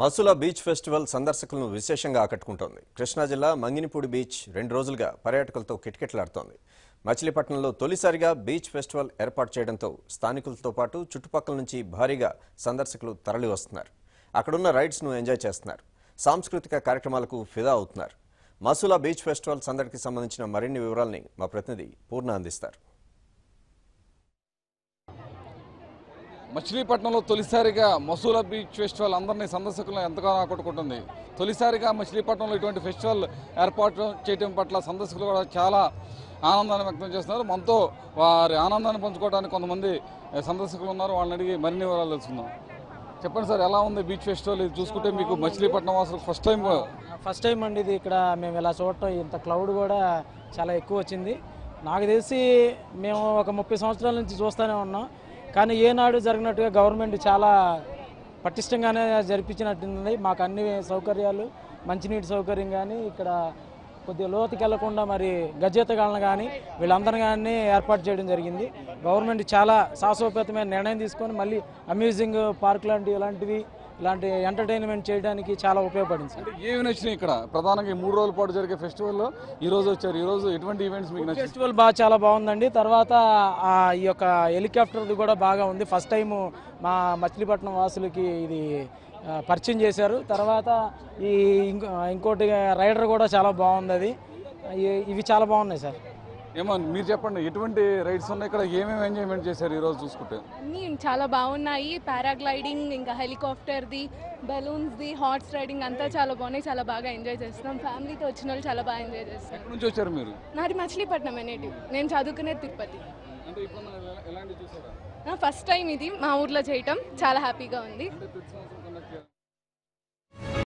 మసుల beach festival సందర్శకులను విశేషంగా ఆకట్టుకుంటోంది. కృష్ణా జిల్లా Manginapudi beach రెండు రోజులుగా పర్యాటకులతో కిటకిటలాడుతోంది. మచిలీపట్నంలో తొలిసారిగా బీచ్ ఫెస్టివల్ ఏర్పాటు చేయడంతో స్థానికులతో పాటు చుట్టుపక్కల నుంచి భారీగా సందర్శకులు తరలి వస్తున్నారు అక్కడున్న రైడ్స్ను ఎంజాయ్ చేస్తున్నారు. సాంస్కృతిక కార్యక్రమాలకు ఫిదా అవుతున్నారు. మసుల బీచ్ ఫెస్టివల్ సందడికి సంబంధించిన మరిన్ని వివరాల్ని మా ప్రతినిధి పూర్ణ అందిస్తారు. మచిలీపట్నంలో తొలిసారిగా మసూల బీచ్ ఫెస్టివల్ అందరినీ సందర్శకులను ఎంతగానో ఆకట్టుకుంటుంది. తొలిసారిగా మచిలీపట్నంలో ఇటువంటి ఫెస్టివల్ ఏర్పాటు చేయడం పట్ల సందర్శకులు కూడా చాలా ఆనందాన్ని వ్యక్తం చేస్తున్నారు. మనతో వారి ఆనందాన్ని పంచుకోవడానికి కొంతమంది సందర్శకులు ఉన్నారు. వాళ్ళని అడిగి మరిన్ని వివరాలు తెలుసుకుందాం. చెప్పండి సార్ ఎలా ఉంది బీచ్ ఫెస్టివల్? ఇది చూసుకుంటే మీకు మచిలీపట్నం వాసులు ఫస్ట్ టైం ఫస్ట్ టైం అండి ఇది. ఇక్కడ మేము ఇలా చూడటం ఇంత క్లౌడ్ కూడా చాలా ఎక్కువ వచ్చింది. నాకు తెలిసి మేము ఒక ముప్పై సంవత్సరాల నుంచి చూస్తూనే ఉన్నాం. కానీ ఏనాడు జరిగినట్టుగా గవర్నమెంట్ చాలా పటిష్టంగానే జరిపించినట్టుంది. మాకు అన్ని సౌకర్యాలు మంచినీటి సౌకర్యం కానీ ఇక్కడ కొద్దిగా లోతుకి వెళ్ళకుండా మరి గజేతగాళ్ళను కానీ వీళ్ళందరినీ కానీ ఏర్పాటు చేయడం జరిగింది. గవర్నమెంట్ చాలా సాహసోపేతమైన నిర్ణయం తీసుకొని మళ్ళీ అమ్యూజింగ్ పార్క్ లాంటివి ఇలాంటివి ఇలాంటి ఎంటర్టైన్మెంట్ చేయడానికి చాలా ఉపయోగపడింది సార్. ఏమి నచ్చినాయి ఇక్కడ ప్రధానంగా ఈ మూడు రోజుల పాటు జరిగే ఫెస్టివల్లో ఈ రోజు వచ్చారు. ఈ రోజు ఎటువంటి ఈవెంట్స్ మీకు నచ్చాయి? ఫెస్టివల్ బాగా చాలా బాగుందండి. తర్వాత ఆ ఈ యొక్క హెలికాప్టర్ది కూడా బాగా ఉంది. ఫస్ట్ టైం మా మచిలీపట్నం వాసులకి ఇది ఆ, పరిచయం చేశారు. తర్వాత ఈ ఇంకో ఇంకోటి రైడర్ కూడా చాలా బాగుంది అది. ఇవి చాలా బాగున్నాయి సార్. ఏమో మీరు చెప్పండి ఎటువంటి రైడ్స్ ఉన్నాయి? ఇక్కడ ఏమేమి ఎంజాయ్మెంట్ చేశారు ఈ రోజు చూసుకుంటే? అన్నీ చాలా బాగున్నాయి. పారాగ్లైడింగ్ ఇంకా హెలికాప్టర్ది బెలూన్స్ది హార్స్ రైడింగ్ అంతా చాలా బాగున్నాయి. చాలా బాగా ఎంజాయ్ చేస్తున్నాం. ఫ్యామిలీతో వచ్చిన వాళ్ళు చాలా బాగా ఎంజాయ్ చేస్తాం ఎక్కడి నుంచి వచ్చారు మీరు? నాది మచిలీపట్నం అనేటివ్ నేను చదువుకునేది తిరుపతి. అంటే ఇప్పుడు ఎలాంటి చూసారా? నా ఫస్ట్ టైం ఇది మా ఊర్లో చేయటం. చాలా హ్యాపీగా ఉంది.